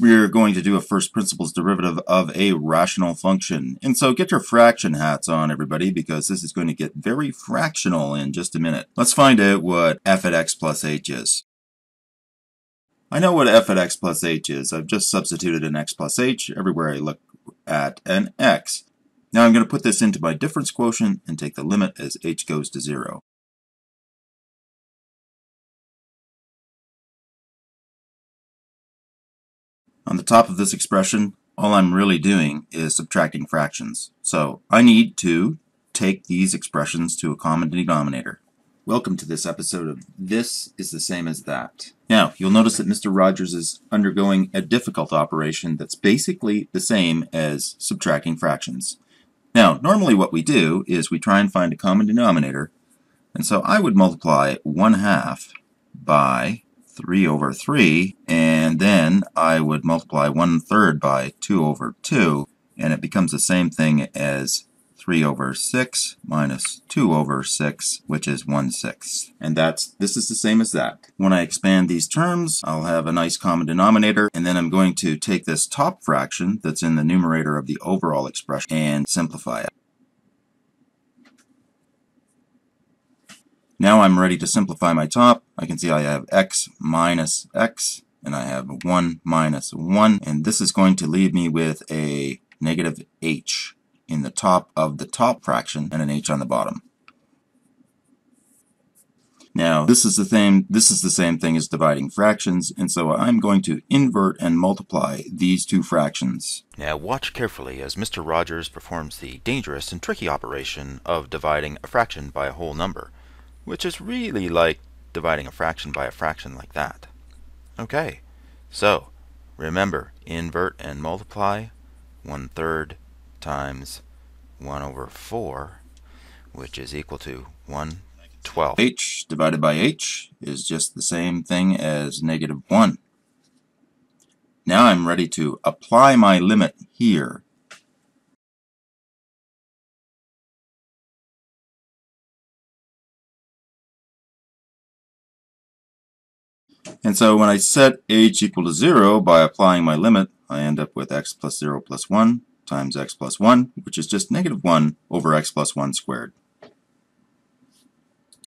we're going to do a first principles derivative of a rational function. And so get your fraction hats on, everybody, because this is going to get very fractional in just a minute. Let's find out what f at x plus h is. I know what f at x plus h is. I've just substituted an x plus h everywhere I look at an x. Now I'm going to put this into my difference quotient and take the limit as h goes to 0. Top of this expression, all I'm really doing is subtracting fractions. So I need to take these expressions to a common denominator. Welcome to this episode of This is the Same as That. Now, you'll notice that Mr. Rodgers is undergoing a difficult operation that's basically the same as subtracting fractions. Now, normally what we do is we try and find a common denominator, and so I would multiply 1 half by 3 over 3, and then I would multiply 1 third by 2 over 2, and it becomes the same thing as 3 over 6 minus 2 over 6, which is 1 sixth. And that's, this is the same as that. When I expand these terms, I'll have a nice common denominator, and then I'm going to take this top fraction that's in the numerator of the overall expression and simplify it. Now I'm ready to simplify my top. I can see I have x minus x, and I have 1 minus 1, and this is going to leave me with a negative h in the top of the top fraction and an h on the bottom. Now, this is the same this is the same thing as dividing fractions, and so I'm going to invert and multiply these two fractions. Now watch carefully as Mr. Rodgers performs the dangerous and tricky operation of dividing a fraction by a whole number which is really like dividing a fraction by a fraction like that. Okay, so remember, invert and multiply 1 third times 1 over 4, which is equal to 1 12. h divided by h is just the same thing as negative 1. Now I'm ready to apply my limit here And so when I set h equal to 0 by applying my limit, I end up with x plus 0 plus 1 times x plus 1, which is just negative 1 over x plus 1 squared.